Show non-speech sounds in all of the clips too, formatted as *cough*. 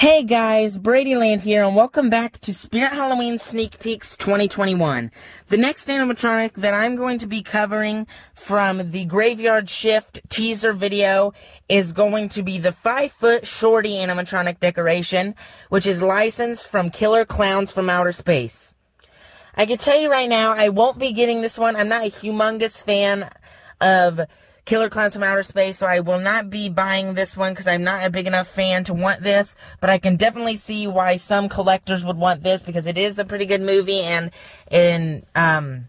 Hey guys, Bradeyland here, and welcome back to Spirit Halloween Sneak Peeks 2021. The next animatronic that I'm going to be covering from the Graveyard Shift teaser video is going to be the 5-foot shorty animatronic decoration, which is licensed from Killer Clowns from Outer Space. I can tell you right now, I won't be getting this one. I'm not a humongous fan of Killer Clowns from Outer Space, so I will not be buying this one because I'm not a big enough fan to want this, but I can definitely see why some collectors would want this because it is a pretty good movie and in um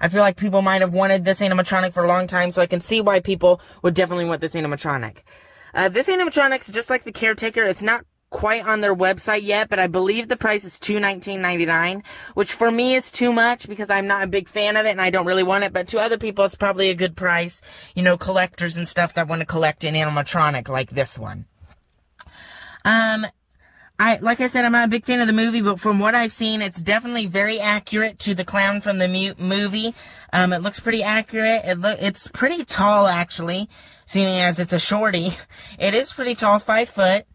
I feel like people might have wanted this animatronic for a long time, so I can see why people would definitely want this animatronic. Uh, this animatronic's just like the Caretaker. It's not quite on their website yet, but I believe the price is two nineteen ninety nine, which for me is too much because I'm not a big fan of it and I don't really want it. But to other people, it's probably a good price. You know, collectors and stuff that want to collect an animatronic like this one. Um, I like I said, I'm not a big fan of the movie, but from what I've seen, it's definitely very accurate to the clown from the movie. Um, it looks pretty accurate. It look it's pretty tall actually, seeing as it's a shorty. *laughs* It is pretty tall, five foot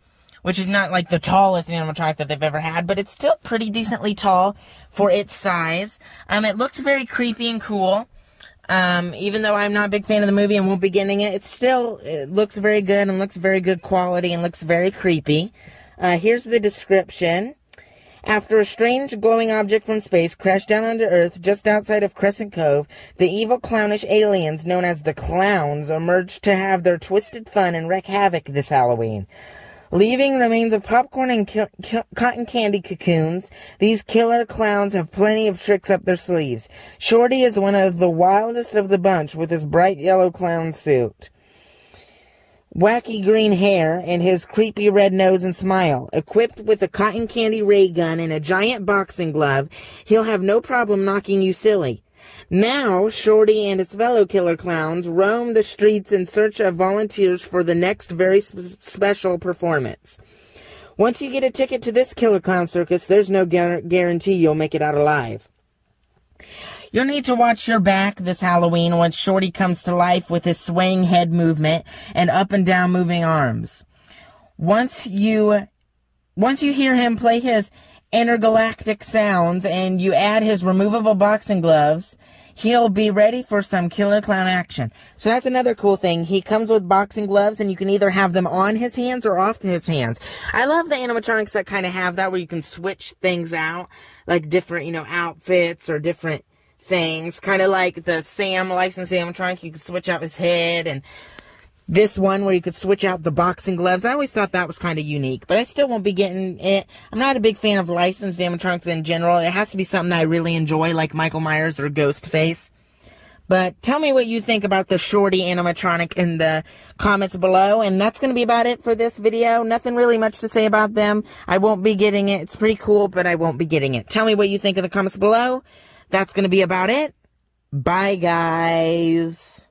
which is not like the tallest animatronic that they've ever had, but it's still pretty decently tall for its size. Um, it looks very creepy and cool. Um, even though I'm not a big fan of the movie and won't be getting it, it still it looks very good and looks very good quality and looks very creepy. Uh, here's the description. After a strange glowing object from space crashed down onto Earth just outside of Crescent Cove, the evil clownish aliens known as the Clowns emerged to have their twisted fun and wreak havoc this Halloween. Leaving remains of popcorn and ki- ki- cotton candy cocoons, these killer clowns have plenty of tricks up their sleeves. Shorty is one of the wildest of the bunch with his bright yellow clown suit. Wacky green hair and his creepy red nose and smile. Equipped with a cotton candy ray gun and a giant boxing glove, he'll have no problem knocking you silly. Now, Shorty and his fellow killer clowns roam the streets in search of volunteers for the next very sp- special performance. Once you get a ticket to this killer clown circus, there's no gu- guarantee you'll make it out alive. You'll need to watch your back this Halloween once Shorty comes to life with his swaying head movement and up and down moving arms. Once you once you hear him play his intergalactic sounds and you add his removable boxing gloves, he'll be ready for some killer clown action. So that's another cool thing. He comes with boxing gloves and you can either have them on his hands or off his hands. I love the animatronics that kind of have that where you can switch things out, like different, you know, outfits or different things. Kind of like the Sam licensed animatronic, you can switch out his head and this one where you could switch out the boxing gloves. I always thought that was kind of unique, but I still won't be getting it. I'm not a big fan of licensed animatronics in general. It has to be something that I really enjoy, like Michael Myers or Ghostface. But tell me what you think about the shorty animatronic in the comments below. And that's going to be about it for this video. Nothing really much to say about them. I won't be getting it. It's pretty cool, but I won't be getting it. Tell me what you think in the comments below. That's going to be about it. Bye, guys.